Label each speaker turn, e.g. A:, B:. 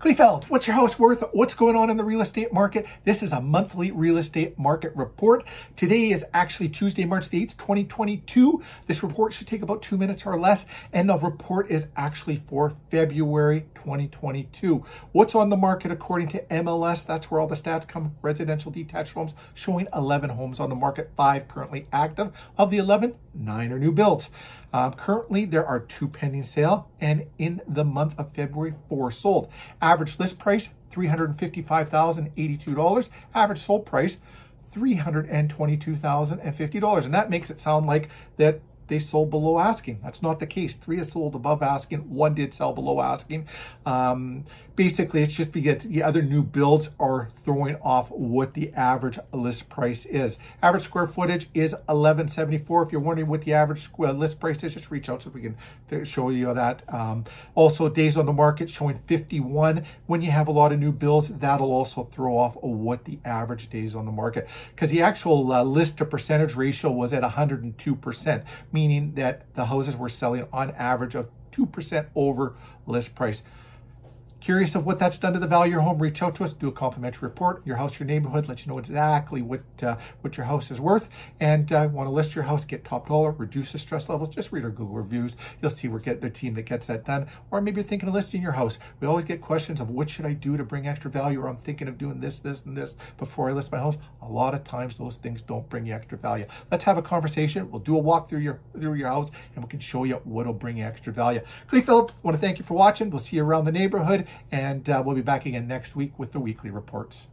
A: Kleefeld, what's your house worth? What's going on in the real estate market? This is a monthly real estate market report. Today is actually Tuesday, March the 8th, 2022. This report should take about two minutes or less, and the report is actually for February 2022. What's on the market according to MLS? That's where all the stats come. Residential detached homes showing 11 homes on the market, five currently active. Of the 11, nine are new builds. Um, currently, there are two pending sale, and in the month of February, four sold. Average list price, $355,082. Average sold price, $322,050. And that makes it sound like that they sold below asking. That's not the case. Three is sold above asking. One did sell below asking. Um, basically, it's just because the other new builds are throwing off what the average list price is. Average square footage is 1174. If you're wondering what the average square list price is, just reach out so we can show you that. Um, also, days on the market showing 51. When you have a lot of new builds, that'll also throw off what the average days on the market because the actual uh, list to percentage ratio was at 102%, meaning that the houses were selling on average of 2% over list price. Curious of what that's done to the value of your home? Reach out to us, do a complimentary report, your house, your neighborhood, let you know exactly what uh, what your house is worth. And uh, want to list your house, get top dollar, reduce the stress levels, just read our Google reviews. You'll see we're getting the team that gets that done. Or maybe you're thinking of listing your house. We always get questions of what should I do to bring extra value, or I'm thinking of doing this, this, and this before I list my house. A lot of times those things don't bring you extra value. Let's have a conversation. We'll do a walk through your through your house and we can show you what'll bring you extra value. Kleefeld, want to thank you for watching. We'll see you around the neighborhood and uh, we'll be back again next week with the weekly reports.